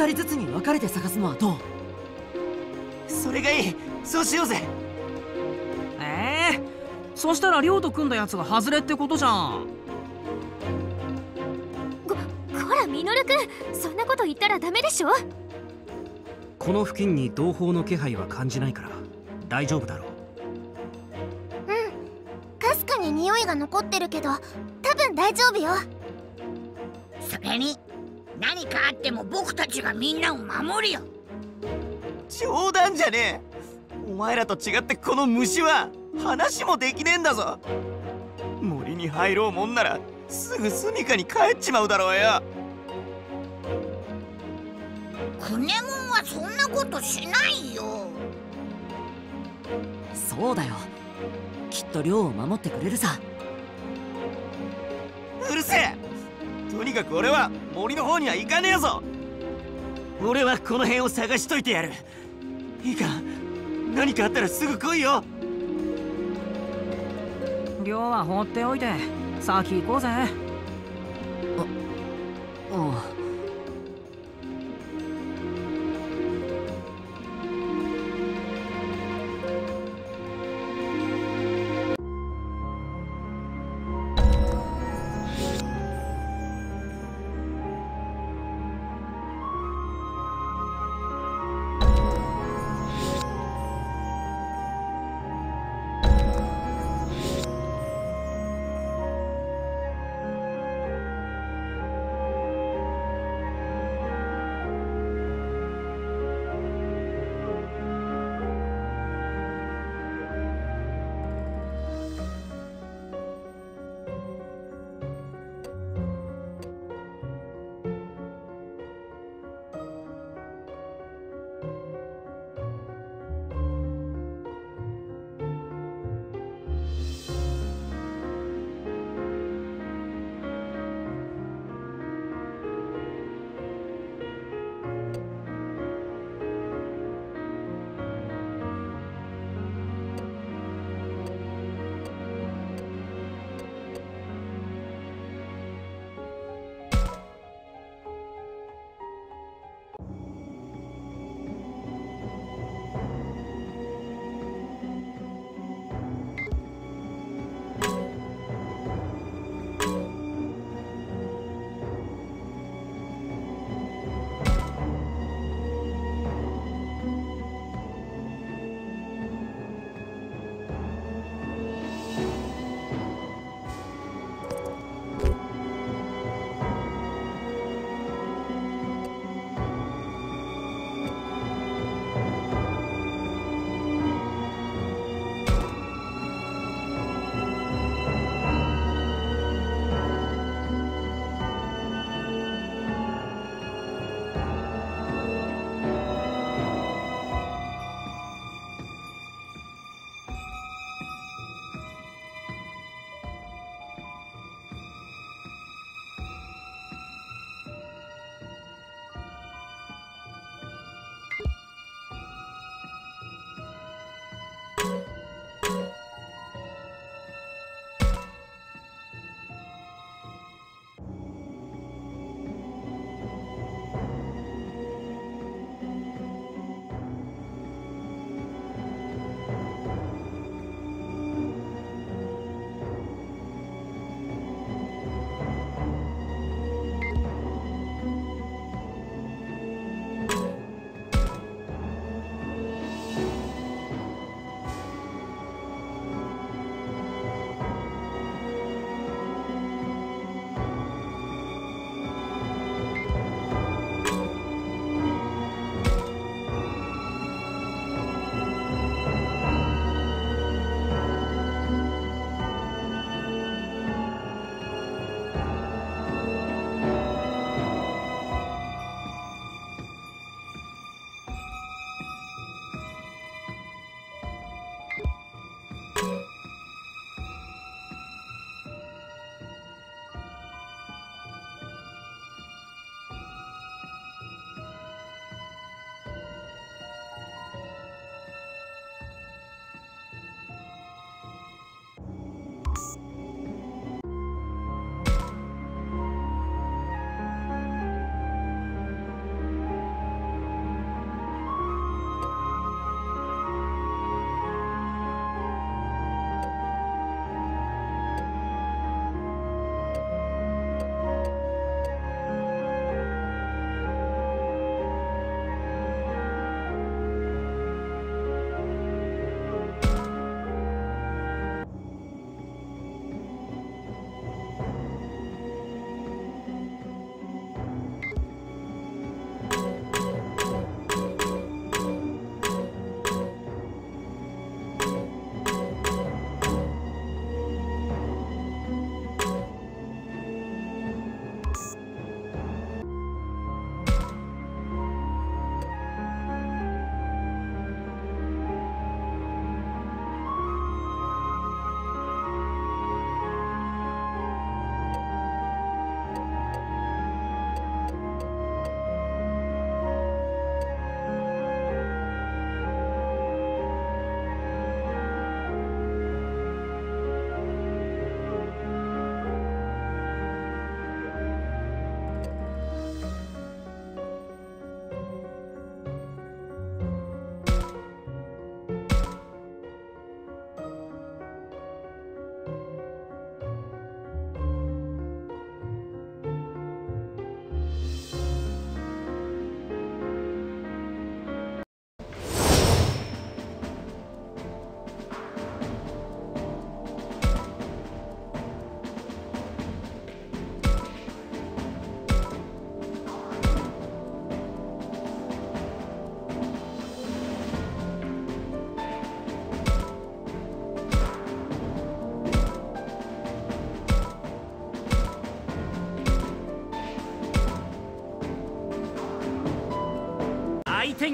2人ずつに分かれて探すのはどう？それがいい。そうしようぜ。ええー、そしたら亮と組んだやつが外れってことじゃん。ここらミノルくんそんなこと言ったらダメでしょ？この付近に同胞の気配は感じないから大丈夫だろう。うん。かすかに匂いが残ってるけど多分大丈夫よ。それに何かあっても僕たちがみんなを守るよ。冗談じゃねえ。お前らと違ってこの虫は話もできねえんだぞ。森に入ろうもんならすぐ住処に帰っちまうだろうよ。クネモンはそんなことしないよ。そうだよ。きっと寮を守ってくれるさ。うるせえとにかく俺は森の方には行かねえぞ。俺はこの辺を探しといてやる。いいか？何かあったらすぐ来いよ。寮は放っておいて先行こうぜ。あああ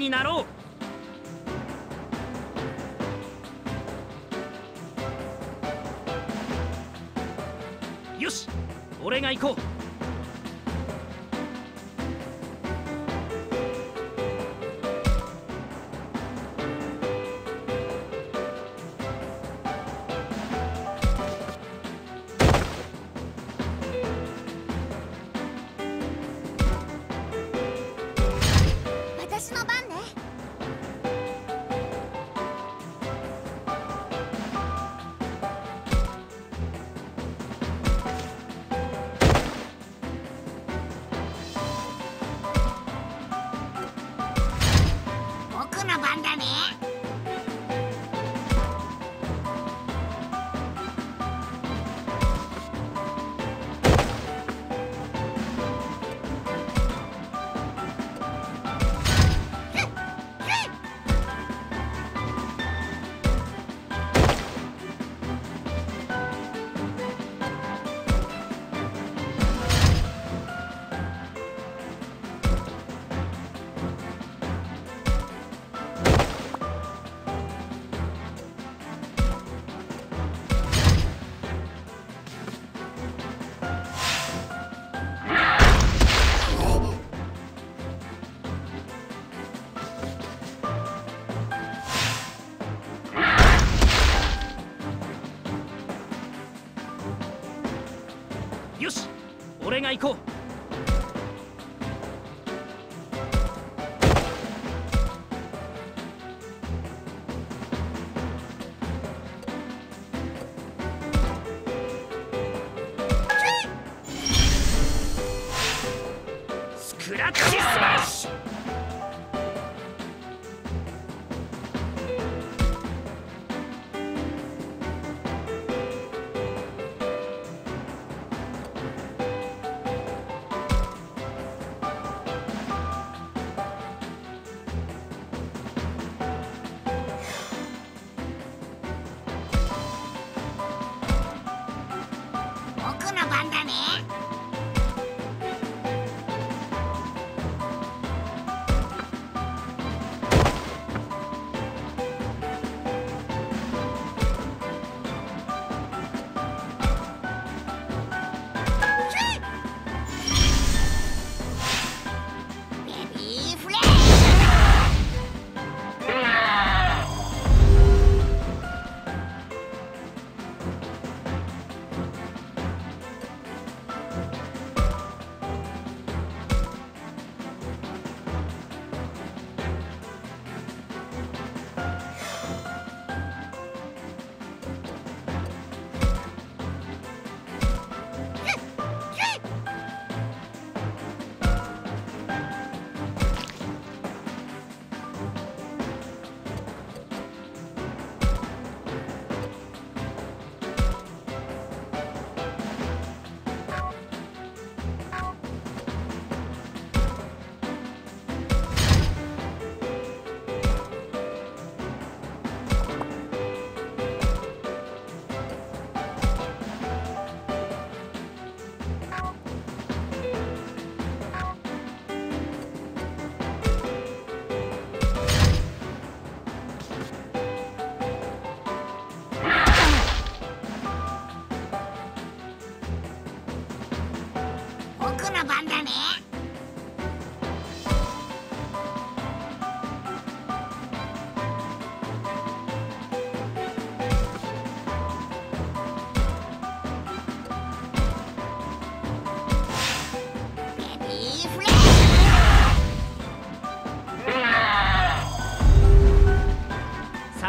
になろう。クラッチスマッシュ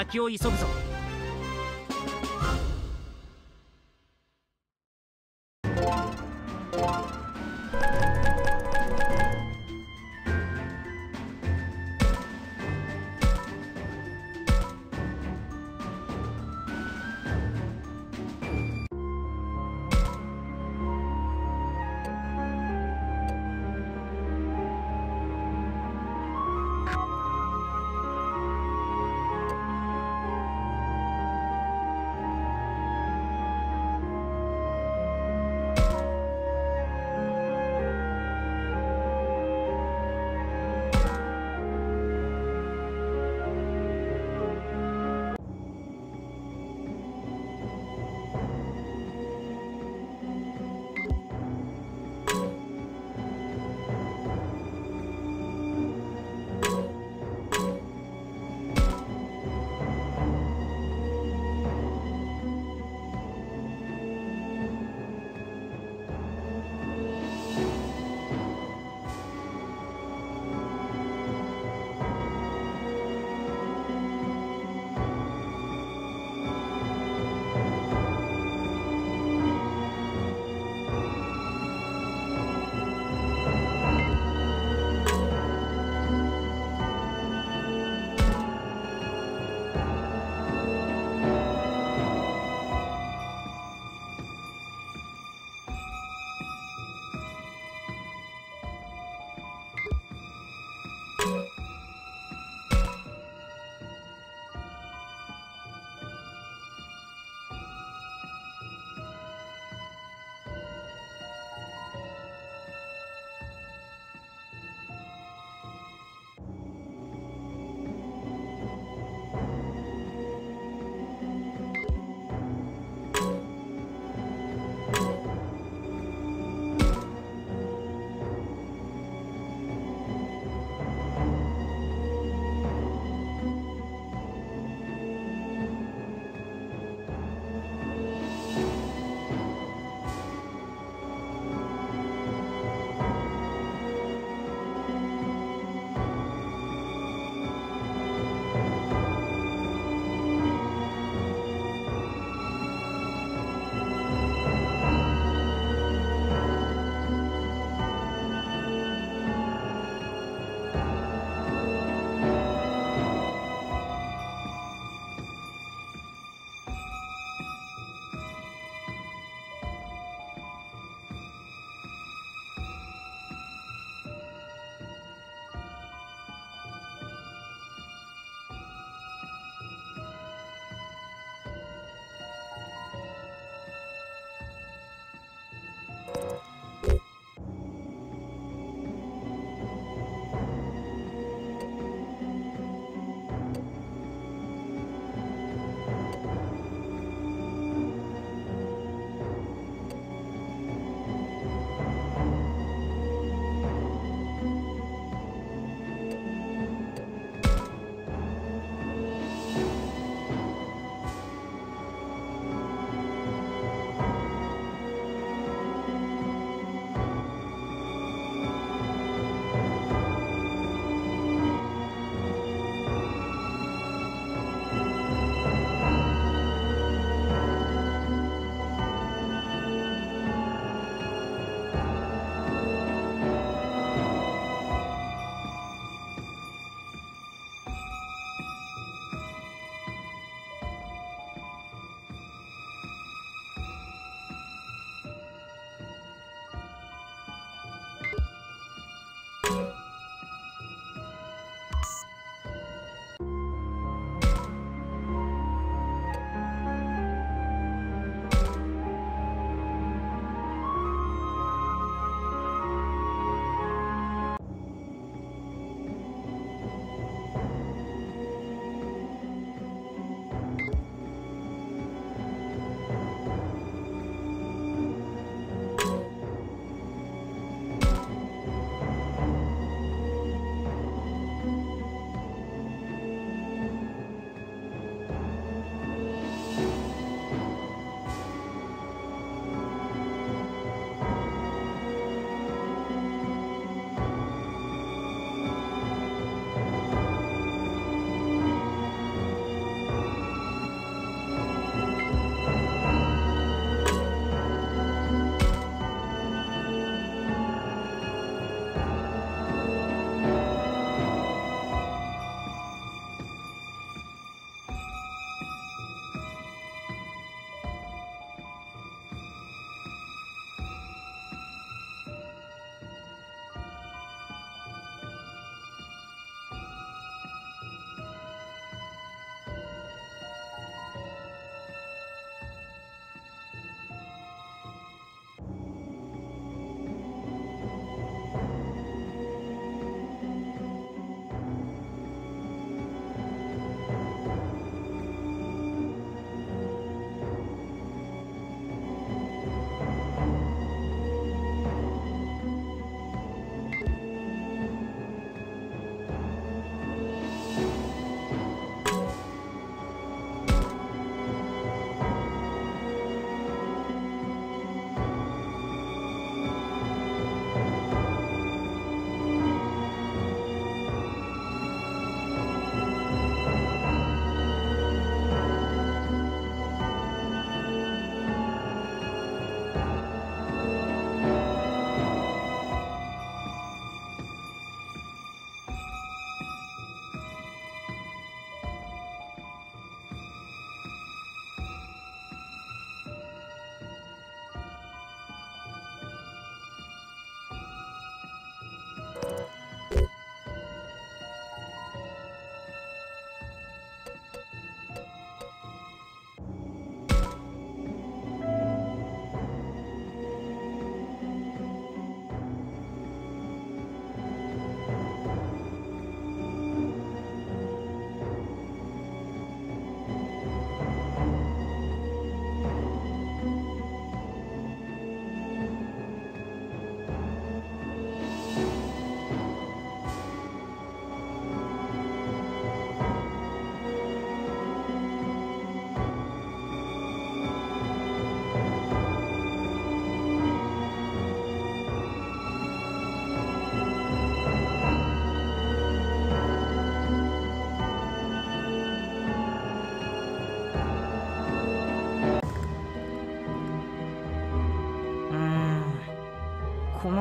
先を急ぐぞ。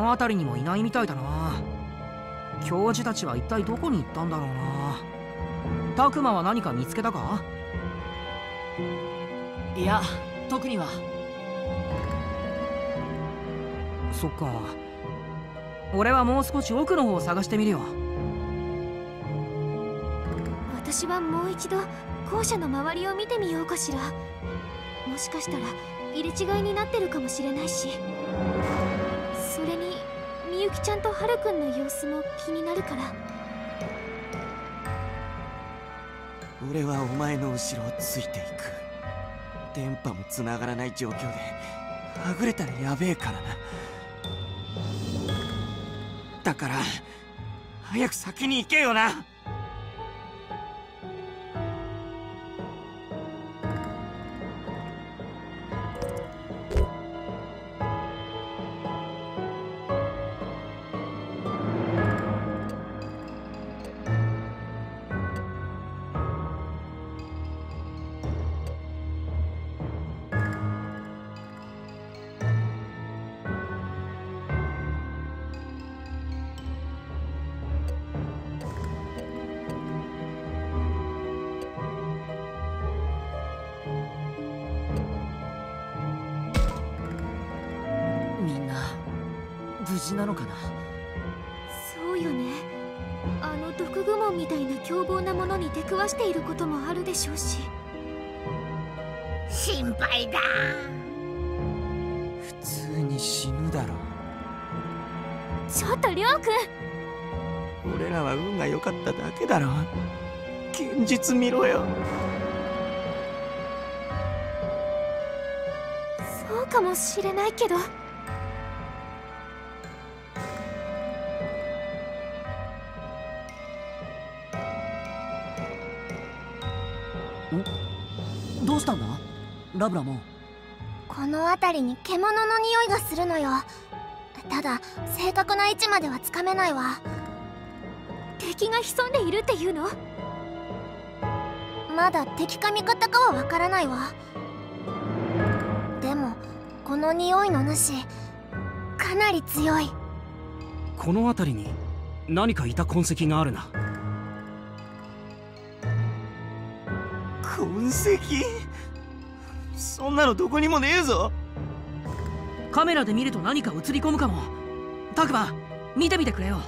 の辺りにもいないみたいだな。教授たちは一体どこに行ったんだろうな。タクマは何か見つけたか？いや特には。そっか。俺はもう少し奥の方を探してみるよ。私はもう一度校舎の周りを見てみようかしら。もしかしたら入れ違いになってるかもしれないしゆきちゃんとはるくんの様子も気になるから。俺はお前の後ろをついていく。電波もつながらない状況ではぐれたらやべえからな。だから早く先に行けよな。なのかな？そうよね。あの毒グモンみたいな凶暴なものに出くわしていることもあるでしょうし。心配だ。普通に死ぬだろちょっとりょうくん俺らは運が良かっただけだろ現実見ろよ。そうかもしれないけどどうしたんだ？ラブラも。この辺りに獣の匂いがするのよ。ただ正確な位置まではつかめないわ。敵が潜んでいるっていうの？まだ敵か味方かはわからないわ。でもこの匂いの主かなり強い。この辺りに何かいた痕跡があるな痕跡？そんなのどこにもねえぞ。カメラで見ると何か映り込むかも。タクマ見てみてくれよ。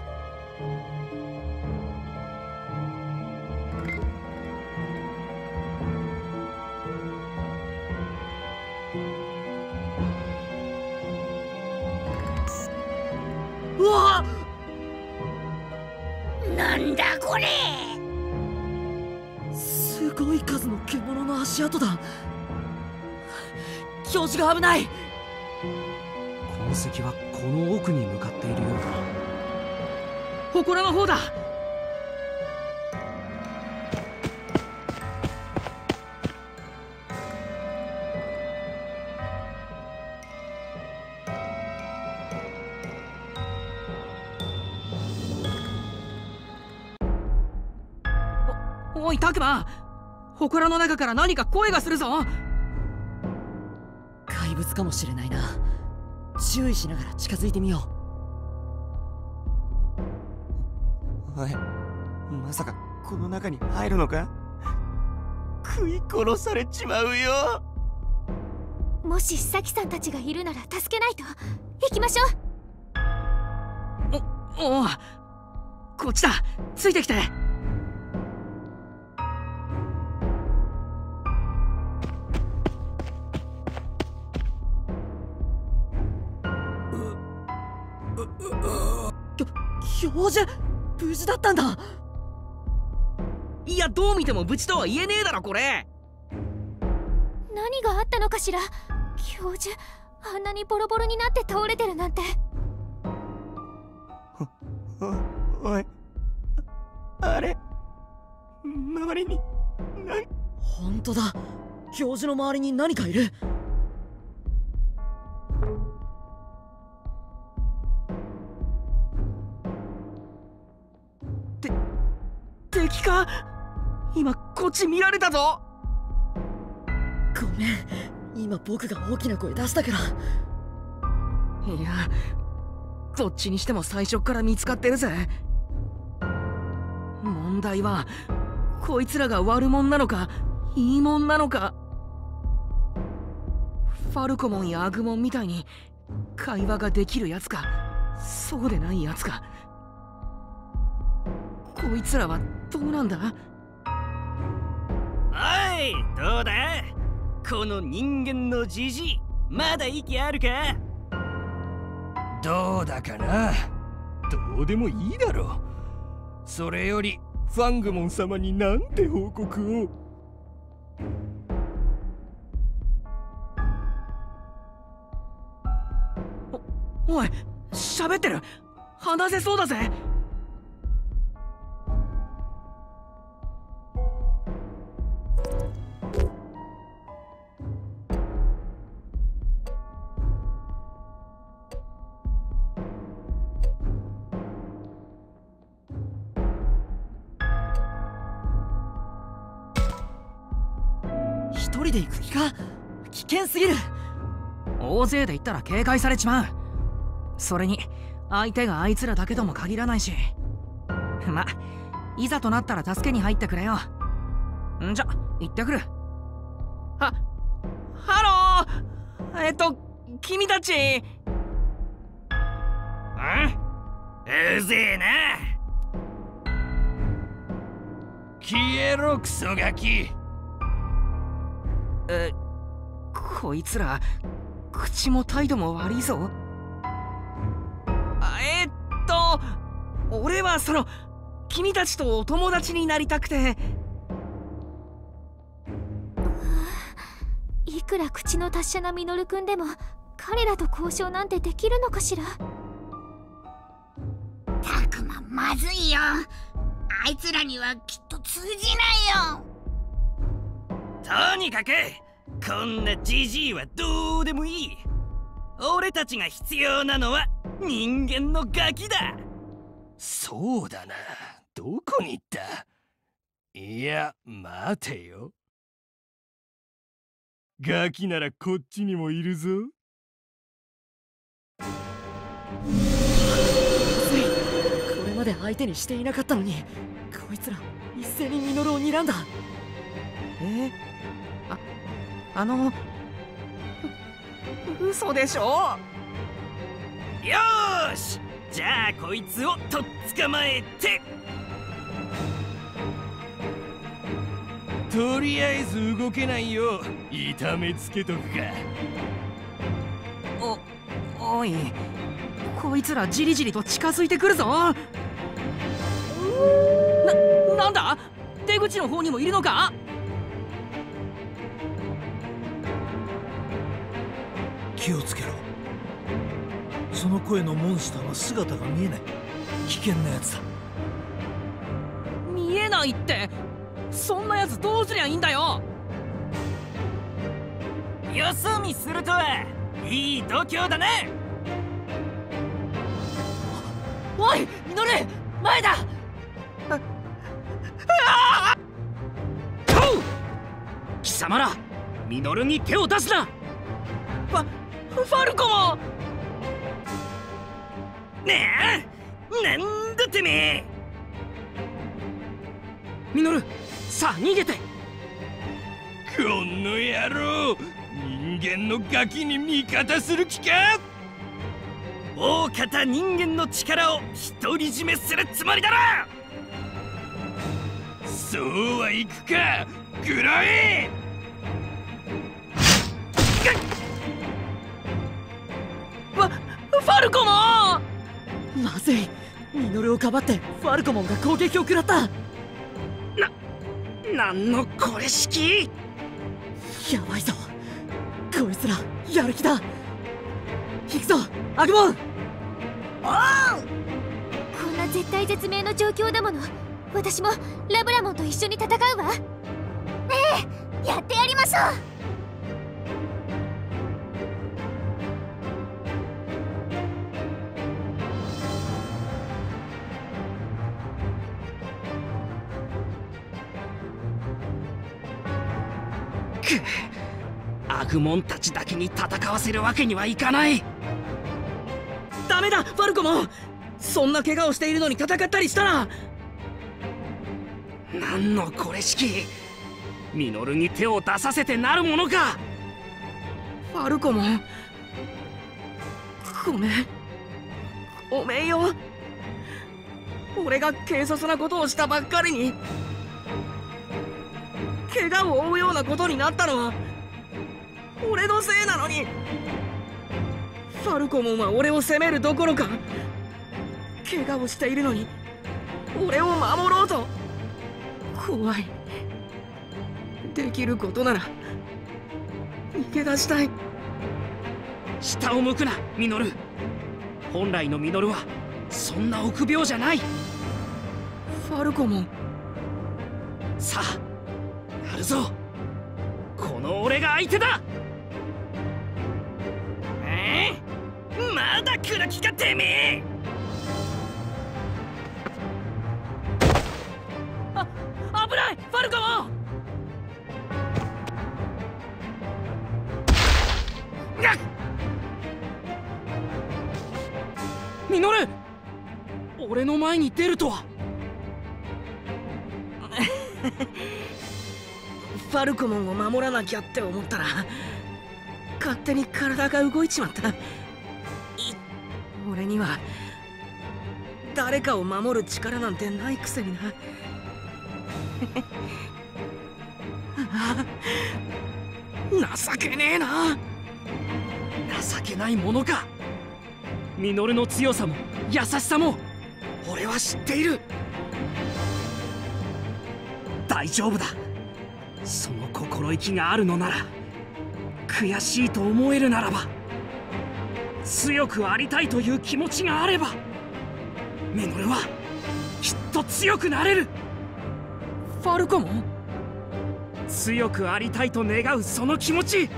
すごい数の獣の足跡だ。教授が危ない。痕跡はこの奥に向かっているようだ。祠の方だ祠の中から何か声がするぞ。怪物かもしれないな。注意しながら近づいてみよおいまさかこの中に入るのか？食い殺されちまうよ。もしサキさんたちがいるなら助けないと。行きましょう。おおこっちだ。ついてきて教授無事だったんだ。いやどう見ても無事とは言えねえだろこれ。何があったのかしら？教授あんなにボロボロになって倒れてるなんて。おおいあれ周りに何本当だ。教授の周りに何かいる今こっち見られたぞごめん今僕が大きな声出したからいやどっちにしても最初から見つかってるぜ問題はこいつらが悪者なのかいいもんなのかファルコモンやアグモンみたいに会話ができるやつかそうでないやつかこいつらはどうなんだ？おいどうだ？この人間のじじいまだ息あるか？どうだかな？どうでもいいだろう。それよりファングモン様になんて報告を？おい喋ってる。話せそうだぜ勢で行ったら警戒されちまう。それに相手があいつらだけとも限らないし。まいざとなったら助けに入ってくれよ。んじゃ行ってくる。はハロー。えっと君たち。んうぜえな。消えろクソガキ。えこいつら口も態度も悪いぞ。あえーっと俺はその君たちとお友達になりたくて。いくら口の達者なミノルくんでも彼らと交渉なんてできるのかしら？たくままずいよ。あいつらにはきっと通じないよ。とにかくこんなじじいはどうでもいい。俺たちが必要なのは人間のガキだ。そうだな。どこに行った？いや待てよ。ガキならこっちにもいるぞ。これまで相手にしていなかったのにこいつら一斉にミノルを睨んだ。え？ああのう嘘でしょ？よーし！じゃあこいつをとっ捕まえて。とりあえず動けないよう痛めつけとくか。おおいこいつらじりじりと近づいてくるぞ。ななんだ？出口の方にもいるのか？気をつけろ。その声のモンスターは姿が見えない。危険なやつだ。見えないって。そんなやつどうすりゃいいんだよ。よそ見するとはいい度胸だなおいミノル前だ。貴様らミノルに手を出すな。ファファルコモねえなんだてめえ。ミノルさあ逃げて。この野郎人間のガキに味方する気か。大方人間の力を独り占めするつもりだろ。そうはいくかグロイファルコモまずい。ミノルをかばってファルコモンが攻撃を食らった。なんのこれしきやばいぞ。こいつらやる気だ。行くぞアグモン！こんな絶対絶命の状況だもの。私もラブラモンと一緒に戦うわ。やってやりましょうアグモンたちだけに戦わせるわけにはいかない。ダメだファルコモン。そんな怪我をしているのに戦ったりしたら。何のこれしきミノルに手を出させてなるものか。ファルコモン。ごめん。ごめんよ。俺が軽率なことをしたばっかりに。怪我を負うようなことになったのは俺のせいなのに。ファルコモンは俺を責めるどころか怪我をしているのに俺を守ろうと怖い。できることなら逃げ出したい。下を向くなミノル。本来のミノルはそんな臆病じゃない。ファルコモンさあるぞ。この俺が相手だ。え？ー、まだ来る気かてめえ。あ危ない！ファルコモンミノル！俺の前に出るとは。ファルコモンを守らなきゃって思ったら勝手に体が動いちまった。俺には誰かを守る力なんてないくせにな。情けねえな。情けないものか。ミノルの強さも優しさも俺は知っている。大丈夫だ。その心意気があるのなら悔しいと思えるならば強くありたいという気持ちがあればミノルはきっと強くなれる。ファルコモン？強くありたいと願うその気持ち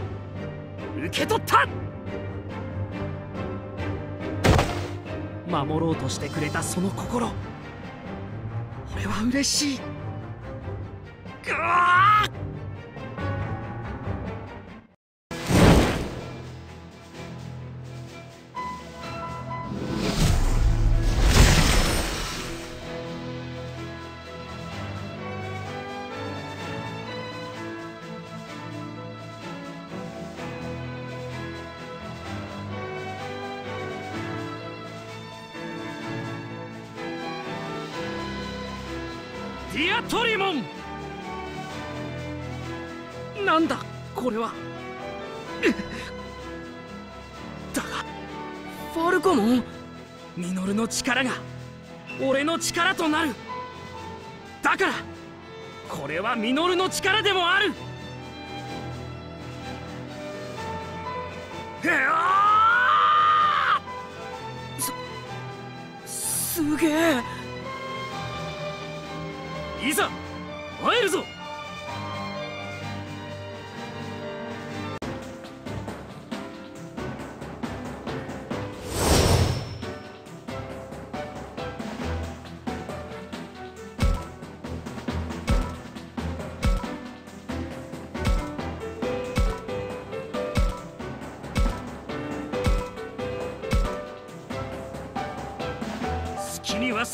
受け取った。守ろうとしてくれたその心。俺は嬉しいぐだこれは。だがファルコモンミノルの力が俺の力となる。だからこれはミノルの力でもある。へあすすげえ。いざ参るぞ。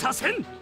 させん